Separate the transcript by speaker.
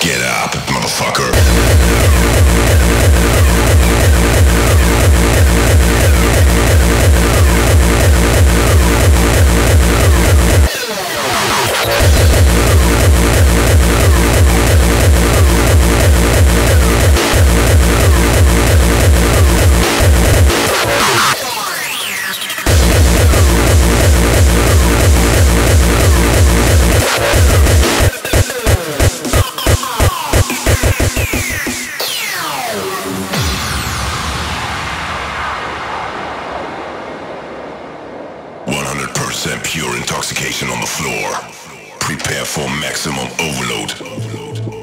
Speaker 1: Get up, motherfucker. 100% pure intoxication on the floor. Prepare for maximum overload.